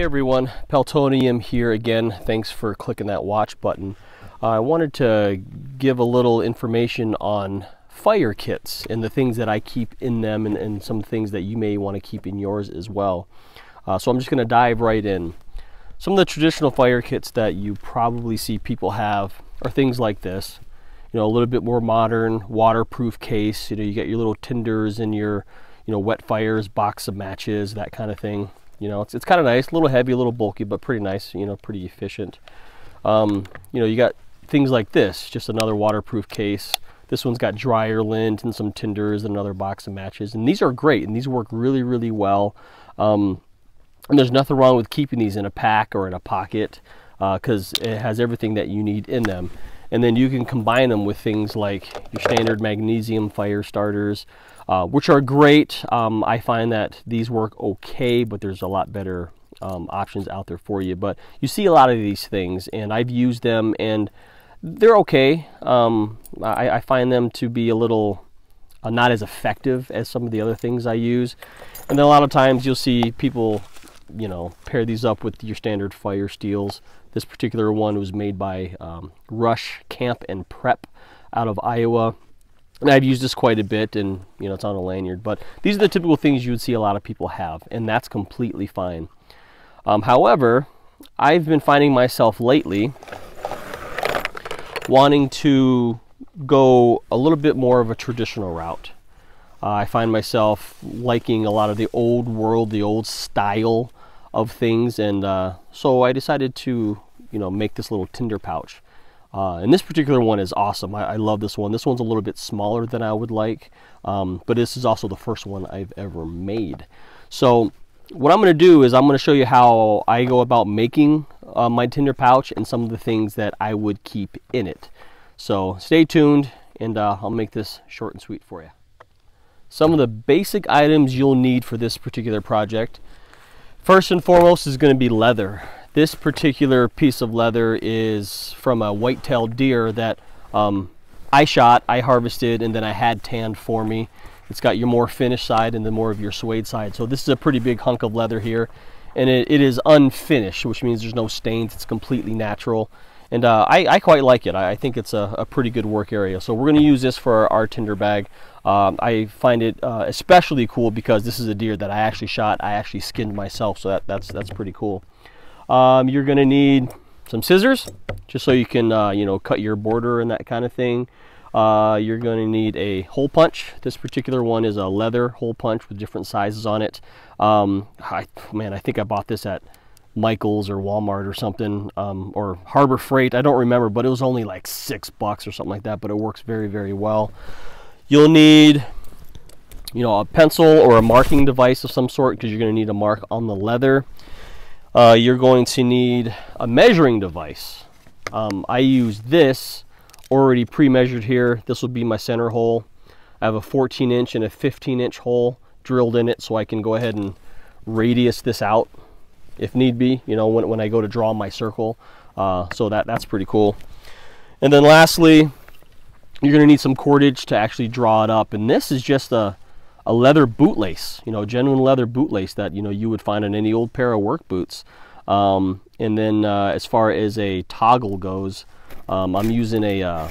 Hey everyone, Peltonium here again. Thanks for clicking that watch button. Uh, I wanted to give a little information on fire kits and the things that I keep in them and, and some things that you may want to keep in yours as well. Uh, so I'm just going to dive right in. Some of the traditional fire kits that you probably see people have are things like this. You know, a little bit more modern, waterproof case. You know, you get your little tinders and your, you know, wet fires, box of matches, that kind of thing. You know, it's, it's kind of nice, a little heavy, a little bulky, but pretty nice, you know, pretty efficient. Um, you know, you got things like this, just another waterproof case. This one's got dryer lint and some tinders and another box of matches. And these are great, and these work really, really well. Um, and there's nothing wrong with keeping these in a pack or in a pocket because uh, it has everything that you need in them. And then you can combine them with things like your standard magnesium fire starters, uh, which are great. Um, I find that these work okay, but there's a lot better um, options out there for you. But you see a lot of these things, and I've used them, and they're okay. Um, I, I, find them to be a little uh, not as effective as some of the other things I use. And then a lot of times you'll see people, you know, pair these up with your standard fire steels. This particular one was made by um, Rush Camp and Prep out of Iowa. And I've used this quite a bit and you know it's on a lanyard but these are the typical things you would see a lot of people have and that's completely fine. Um, however I've been finding myself lately wanting to go a little bit more of a traditional route. Uh, I find myself liking a lot of the old world the old style of things and uh, so I decided to you know make this little tinder pouch uh, and this particular one is awesome. I, I, love this one. This one's a little bit smaller than I would like, um, but this is also the first one I've ever made. So what I'm going to do is I'm going to show you how I go about making uh, my tinder pouch and some of the things that I would keep in it. So stay tuned and uh, I'll make this short and sweet for you. Some of the basic items you'll need for this particular project. First and foremost is going to be leather. This particular piece of leather is from a white-tailed deer that um, I shot, I harvested, and then I had tanned for me. It's got your more finished side and then more of your suede side. So this is a pretty big hunk of leather here. And it, it is unfinished, which means there's no stains. It's completely natural. And uh, I, I, quite like it. I, I think it's a, a, pretty good work area. So we're going to use this for our, our tinder bag. Um, I find it uh, especially cool because this is a deer that I actually shot. I actually skinned myself, so that, that's, that's pretty cool. Um, you're going to need some scissors, just so you can, uh, you know, cut your border and that kind of thing. Uh, you're going to need a hole punch. This particular one is a leather hole punch with different sizes on it. Um, I, man, I think I bought this at Michael's or Walmart or something, um, or Harbor Freight. I don't remember, but it was only like six bucks or something like that, but it works very, very well. You'll need, you know, a pencil or a marking device of some sort because you're going to need a mark on the leather. Uh, you're going to need a measuring device. Um, I use this already pre-measured here. This will be my center hole. I have a 14 inch and a 15 inch hole drilled in it so I can go ahead and radius this out if need be, you know, when, when I go to draw my circle. Uh, so that, that's pretty cool. And then lastly, you're gonna need some cordage to actually draw it up. And this is just a, a leather bootlace, you know, genuine leather bootlace that, you know, you would find on any old pair of work boots. Um, and then uh, as far as a toggle goes, um, I'm using a uh,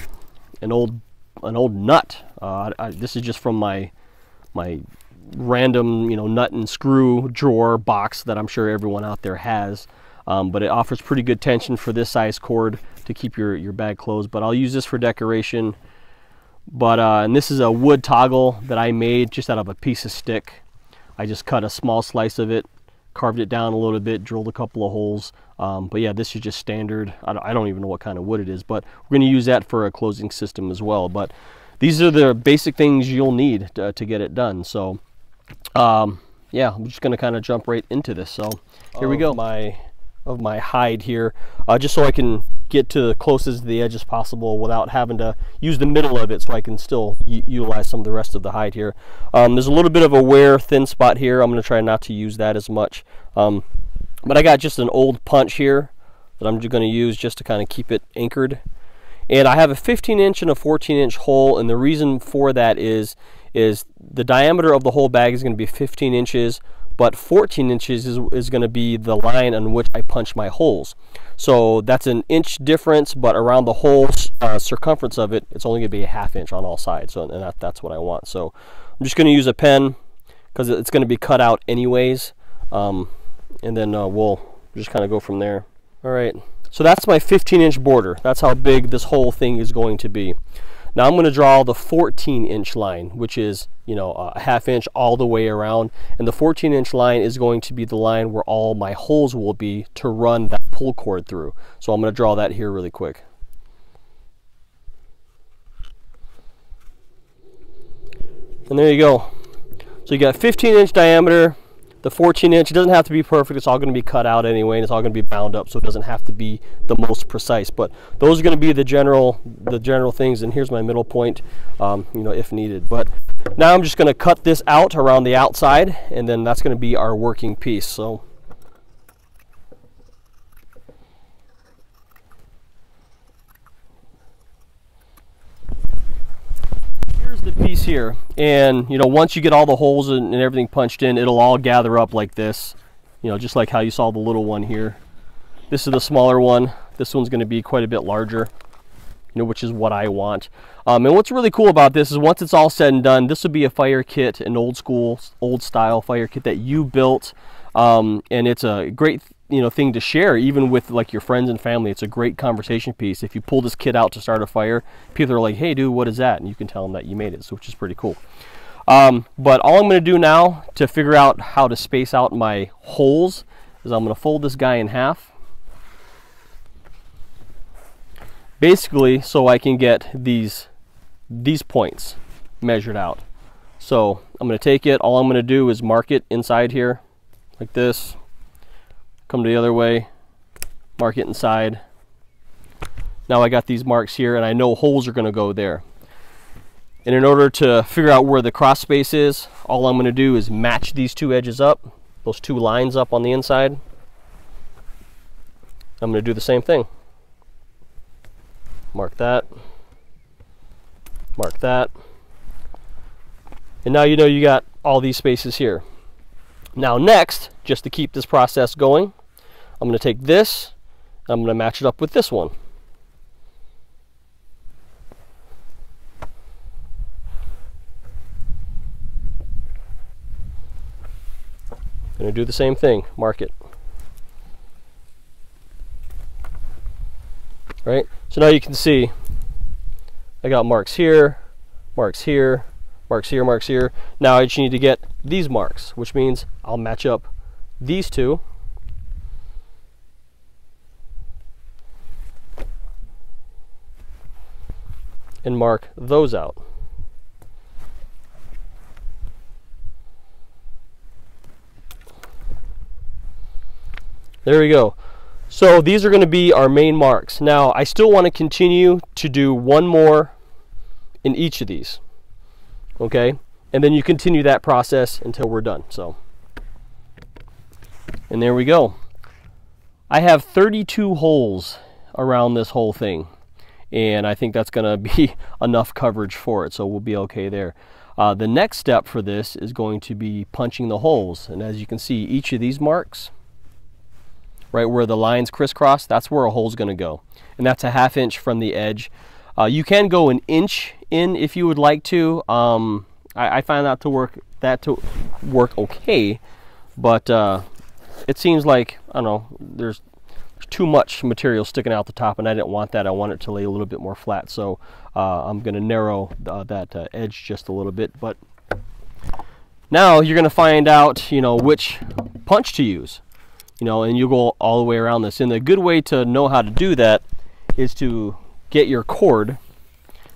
an old an old nut. Uh, I, this is just from my my random you know nut and screw drawer box that I'm sure everyone out there has. Um, but it offers pretty good tension for this size cord to keep your your bag closed. But I'll use this for decoration. But, uh, and this is a wood toggle that I made just out of a piece of stick. I just cut a small slice of it, carved it down a little bit, drilled a couple of holes. Um, but yeah, this is just standard. I don't, I don't even know what kind of wood it is, but we're going to use that for a closing system as well. But these are the basic things you'll need to, to get it done. So um, yeah, I'm just going to kind of jump right into this. So here we go. My of my hide here, uh, just so I can get to the closest to the edge as possible without having to use the middle of it so I can still utilize some of the rest of the hide here. Um, there's a little bit of a wear thin spot here. I'm going to try not to use that as much. Um, but I got just an old punch here that I'm going to use just to kind of keep it anchored. And I have a 15 inch and a 14 inch hole and the reason for that is is the diameter of the whole bag is going to be 15 inches but 14 inches is, is going to be the line on which I punch my holes. So that's an inch difference, but around the whole uh, circumference of it, it's only going to be a half inch on all sides. So and that, that's what I want. So I'm just going to use a pen because it's going to be cut out anyways. Um, and then uh, we'll just kind of go from there. All right, so that's my 15 inch border. That's how big this whole thing is going to be. Now I'm going to draw the 14 inch line, which is, you know, a half inch all the way around. And the 14 inch line is going to be the line where all my holes will be to run that pull cord through. So I'm going to draw that here really quick. And there you go. So you got 15 inch diameter, the 14 inch, it doesn't have to be perfect. It's all going to be cut out anyway, and it's all going to be bound up, so it doesn't have to be the most precise. But those are going to be the general, the general things. And here's my middle point, um, you know, if needed. But now I'm just going to cut this out around the outside, and then that's going to be our working piece. So. the piece here and you know once you get all the holes and, and, everything punched in it'll all gather up like this you know just like how you saw the little one here. This is the smaller one. This one's going to be quite a bit larger you know which is what I want. Um, and what's really cool about this is once it's all said and done this will be a fire kit an old school old style fire kit that you built. Um, and it's a great you know thing to share even with like your friends and family. It's a great conversation piece. If you pull this kit out to start a fire people are like hey dude what is that? And you can tell them that you made it so which is pretty cool. Um, but all I'm going to do now to figure out how to space out my holes is I'm going to fold this guy in half. Basically so I can get these these points measured out. So I'm going to take it. All I'm going to do is mark it inside here like this come the other way, mark it inside. Now I got these marks here and I know holes are going to go there. And in order to figure out where the cross space is, all I'm going to do is match these two edges up, those two lines up on the inside. I'm going to do the same thing. Mark that. Mark that. And now you know you got all these spaces here. Now next, just to keep this process going, I'm going to take this, I'm going to match it up with this one. I'm going to do the same thing, mark it. Right? So now you can see I got marks here, marks here, marks here, marks here. Now I just need to get these marks, which means I'll match up these two and mark those out. There we go. So these are going to be our main marks. Now I still want to continue to do one more in each of these. Okay? And then you continue that process until we're done. So and there we go. I have 32 holes around this whole thing and I think that's going to be enough coverage for it, so we'll be okay there. Uh, the next step for this is going to be punching the holes, and as you can see, each of these marks, right where the lines crisscross, that's where a hole's going to go, and that's a half inch from the edge. Uh, you can go an inch in if you would like to. Um, I, I, find that to work that to work okay, but uh, it seems like I don't know. There's too much material sticking out the top and I didn't want that. I want it to lay a little bit more flat. So uh, I'm going to narrow uh, that uh, edge just a little bit. But now you're going to find out, you know, which punch to use. You know, and you go all the way around this. And the good way to know how to do that is to get your cord,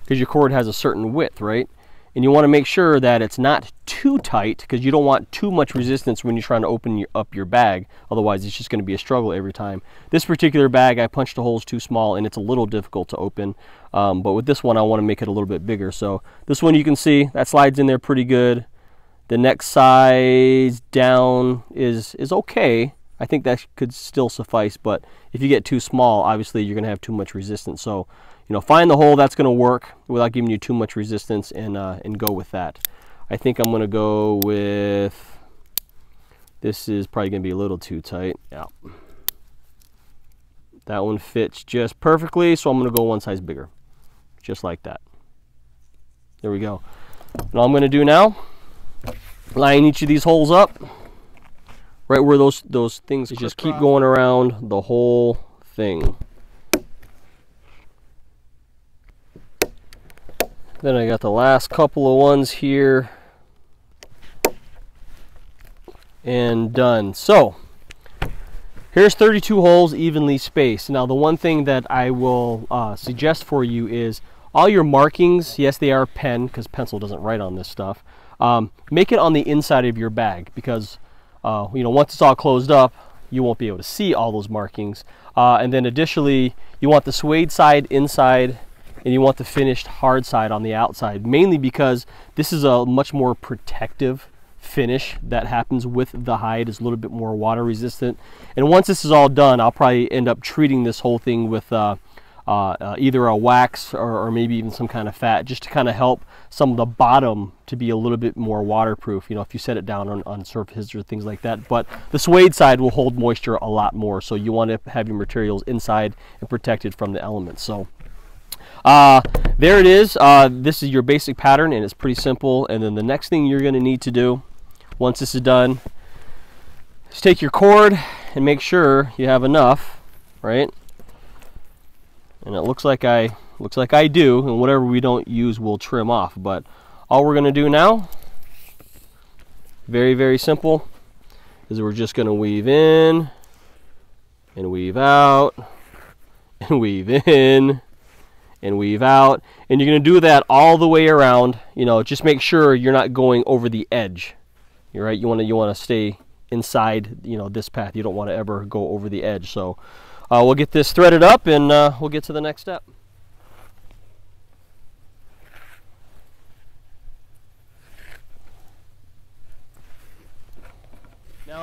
because your cord has a certain width, right? And you want to make sure that it's not too tight because you don't want too much resistance when you're trying to open your, up your bag. Otherwise it's just going to be a struggle every time. This particular bag I punched the holes too small and it's a little difficult to open. Um, but with this one I want to make it a little bit bigger. So this one you can see that slides in there pretty good. The next size down is is okay. I think that could still suffice but if you get too small obviously you're gonna have too much resistance. So you know, find the hole that's going to work without giving you too much resistance and, uh, and go with that. I think I'm going to go with This is probably going to be a little too tight. Yeah. That one fits just perfectly, so I'm going to go one size bigger. Just like that. There we go. And all I'm going to do now, line each of these holes up, right where those, those things just keep going around the whole thing. Then I got the last couple of ones here. And done. So, here's 32 holes evenly spaced. Now the one thing that I will uh, suggest for you is all your markings, yes they are pen, because pencil doesn't write on this stuff, um, make it on the inside of your bag because uh, you know once it's all closed up you won't be able to see all those markings. Uh, and then additionally you want the suede side inside and you want the finished hard side on the outside, mainly because this is a much more protective finish that happens with the hide is a little bit more water resistant. And once this is all done I'll probably end up treating this whole thing with uh, uh, uh, either a wax or, or, maybe even some kind of fat just to kind of help some of the bottom to be a little bit more waterproof you know if you set it down on, on surfaces or things like that. But the suede side will hold moisture a lot more so you want to have your materials inside and protected from the elements. So uh, there it is. Uh, this is your basic pattern and it's pretty simple. And then the next thing you're going to need to do once this is done is take your cord and make sure you have enough, right? And it looks like I looks like I do and whatever we don't use we'll trim off. But all we're going to do now very very simple is we're just going to weave in and weave out and weave in and weave out. And you're going to do that all the way around. You know, just make sure you're not going over the edge. You're right. You want to you want to stay inside. You know this path. You don't want to ever go over the edge. So uh, we'll get this threaded up and uh, we'll get to the next step.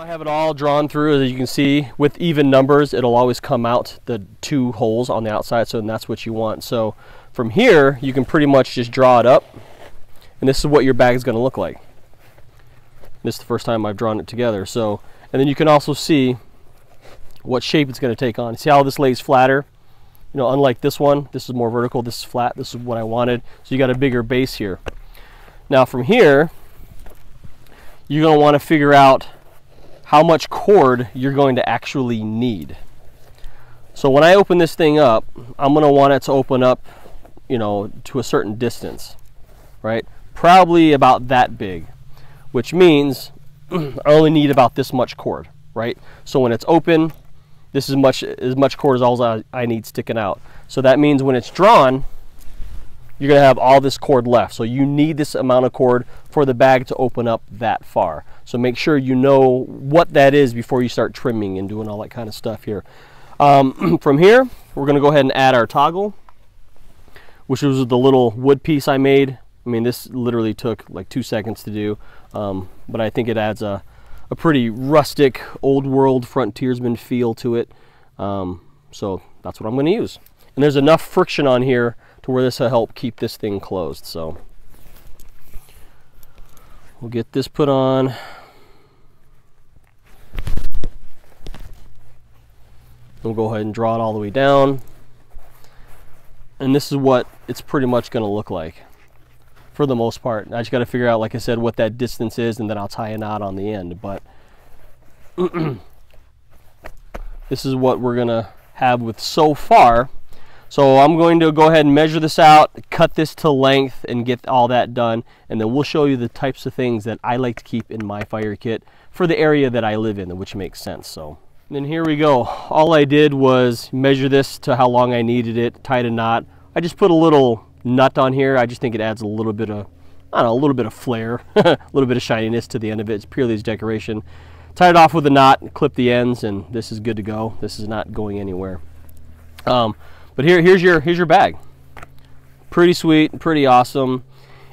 I have it all drawn through, as you can see, with even numbers, it'll always come out the two holes on the outside, so that's what you want. So from here, you can pretty much just draw it up, and this is what your bag is going to look like. This is the first time I've drawn it together. So, and then you can also see what shape it's going to take on. See how this lays flatter? You know, unlike this one, this is more vertical, this is flat, this is what I wanted. So you got a bigger base here. Now from here, you're going to want to figure out how much cord you're going to actually need. So when I open this thing up, I'm going to want it to open up, you know, to a certain distance, right? Probably about that big, which means I only need about this much cord, right? So when it's open, this is much as much cord as all I, I need sticking out. So that means when it's drawn, you're to have all this cord left. So you need this amount of cord for the bag to open up that far. So make sure you know what that is before you start trimming and doing all that kind of stuff here. Um, from here, we're to go ahead and add our toggle, which was the little wood piece I made. I mean, this literally took like two seconds to do, um, but I think it adds a, a pretty rustic, old world frontiersman feel to it. Um, so that's what I'm to use. And there's enough friction on here to where this will help keep this thing closed. So we'll get this put on. We'll go ahead and draw it all the way down. And this is what it's pretty much going to look like for the most part. I just got to figure out, like I said, what that distance is, and then I'll tie a knot on the end. But this is what we're going to have with so far. So I'm going to go ahead and measure this out, cut this to length and get all that done. And then we'll show you the types of things that I like to keep in my fire kit for the area that I live in, which makes sense. So then here we go. All I did was measure this to how long I needed it, tied a knot. I just put a little nut on here. I just think it adds a little bit of, I don't know, a little bit of flair, a little bit of shininess to the end of it. It's purely as decoration. Tied it off with a knot, clip the ends, and this is good to go. This is not going anywhere. Um, but here, here's your here's your bag. Pretty sweet, pretty awesome.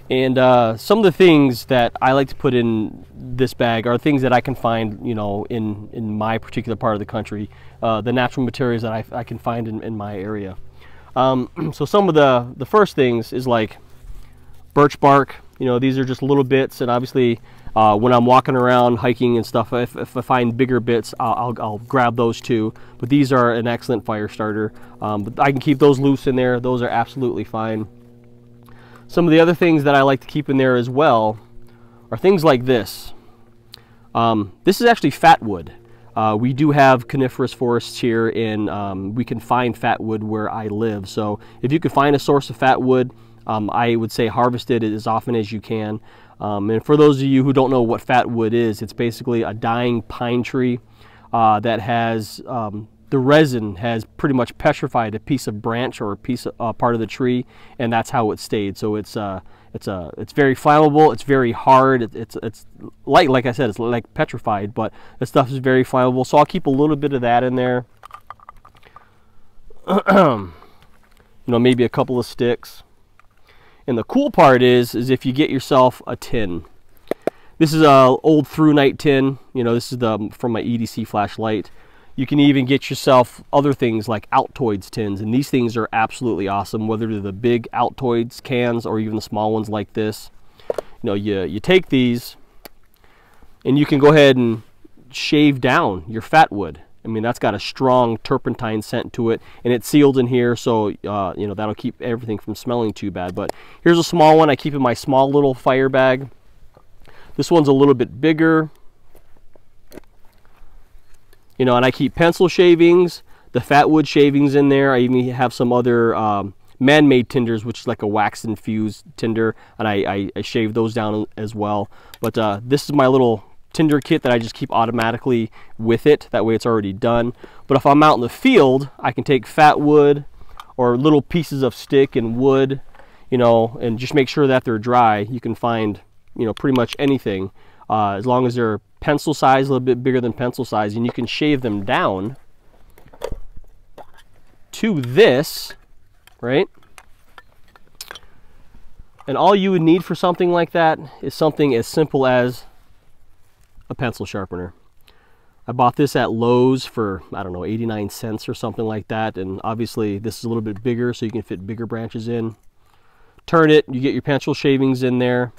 And uh, some of the things that I like to put in this bag are things that I can find, you know, in in my particular part of the country. Uh, the natural materials that I, I can find in, in my area. Um, so some of the the first things is like birch bark. You know, these are just little bits, and obviously Uh, when I'm walking around hiking and stuff, if, if I find bigger bits, I'll, I'll, I'll, grab those too. But these are an excellent fire starter. Um, but I can keep those loose in there. Those are absolutely fine. Some of the other things that I like to keep in there as well are things like this. Um, this is actually fat wood. Uh, we do have coniferous forests here and um, we can find fat wood where I live. So if you can find a source of fat wood, um, I would say harvest it as often as you can. Um, and for those of you who don't know what fat wood is, it's basically a dying pine tree uh, that has um, the resin has pretty much petrified a piece of branch or a piece of uh, part of the tree, and that's how it stayed. So it's uh, it's uh, it's very flammable. It's very hard. It, it's it's like like I said, it's like petrified, but the stuff is very flammable. So I'll keep a little bit of that in there. you know, maybe a couple of sticks. And the cool part is, is if you get yourself a tin. This is a old ThruNite tin. You know, this is the from my EDC flashlight. You can even get yourself other things like Altoids tins, and these things are absolutely awesome, whether they're the big Altoids cans or even the small ones like this. You know, you, you take these, and you can go ahead and shave down your fat wood. I mean, that's got a strong turpentine scent to it, and it's sealed in here, so, uh, you know, that'll keep everything from smelling too bad. But here's a small one I keep in my small little fire bag. This one's a little bit bigger. You know, and I keep pencil shavings, the fat wood shavings in there. I even have some other um, man-made tinders, which is like a wax-infused tinder, and I, I, I, shave those down as well. But uh, this is my little tinder kit that I just keep automatically with it. That way it's already done. But if I'm out in the field, I can take fat wood or little pieces of stick and wood, you know, and just make sure that they're dry. You can find, you know, pretty much anything uh, as long as they're pencil size, a little bit bigger than pencil size, and you can shave them down to this, right? And all you would need for something like that is something as simple as a pencil sharpener. I bought this at Lowe's for, I don't know, 89 cents or something like that. And obviously this is a little bit bigger so you can fit bigger branches in. Turn it, you get your pencil shavings in there.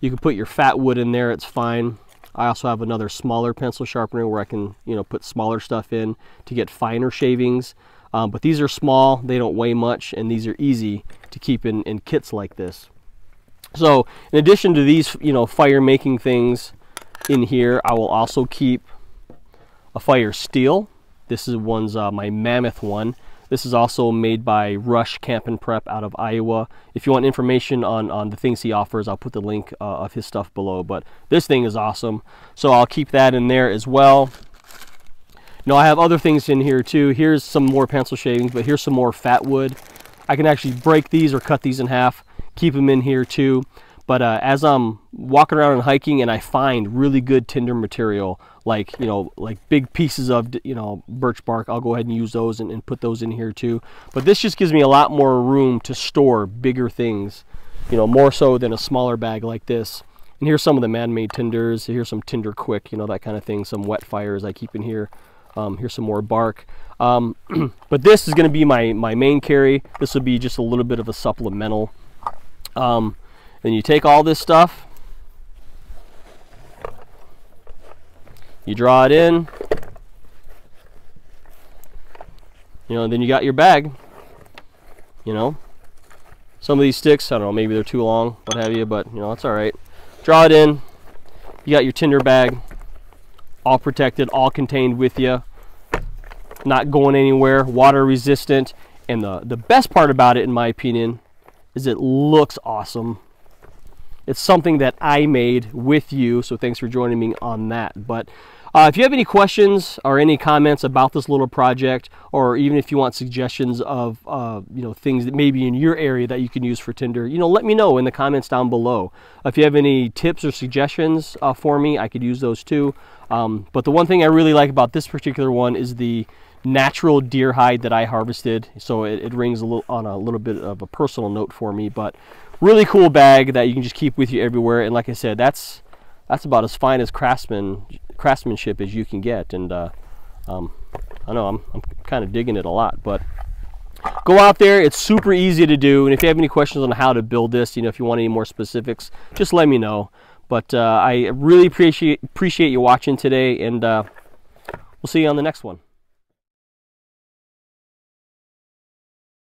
You can put your fat wood in there, it's fine. I also have another smaller pencil sharpener where I can, you know, put smaller stuff in to get finer shavings. Um, but these are small, they don't weigh much, and these are easy to keep in, in kits like this. So in addition to these, you know, fire making things, in here. I will also keep a fire steel. This is one's uh, my mammoth one. This is also made by Rush Camp and Prep out of Iowa. If you want information on, on the things he offers, I'll put the link uh, of his stuff below. But this thing is awesome. So I'll keep that in there as well. Now I have other things in here too. Here's some more pencil shavings, but here's some more fat wood. I can actually break these or cut these in half, keep them in here too. But uh, as I'm walking around and hiking and I find really good tinder material, like, you know, like big pieces of, you know, birch bark, I'll go ahead and use those and, and put those in here too. But this just gives me a lot more room to store bigger things, you know, more so than a smaller bag like this. And here's some of the man-made tinders. Here's some tinder quick, you know, that kind of thing. Some wet fires I keep in here. Um, here's some more bark. Um, but this is going to be my, my main carry. This will be just a little bit of a supplemental. Um, then you take all this stuff, you draw it in, you know, And then you got your bag, you know. Some of these sticks, I don't know, maybe they're too long, what have you, but, you know, it's all right. Draw it in, you got your tinder bag, all protected, all contained with you, not going anywhere, water resistant, and the, the best part about it, in my opinion, is it looks awesome. It's something that I made with you, so thanks for joining me on that. But uh, if you have any questions or any comments about this little project, or even if you want suggestions of uh, you know things that maybe in your area that you can use for Tinder, you know, let me know in the comments down below. If you have any tips or suggestions uh, for me, I could use those too. Um, but the one thing I really like about this particular one is the natural deer hide that I harvested. So it, it rings a little on a little bit of a personal note for me, but really cool bag that you can just keep with you everywhere. And like I said, that's that's about as fine as craftsman craftsmanship as you can get. And uh, um, I know I'm, I'm kind of digging it a lot, but go out there. It's super easy to do. And if you have any questions on how to build this, you know, if you want any more specifics, just let me know. But uh, I really appreciate appreciate you watching today, and uh, we'll see you on the next one.